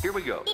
Here we go.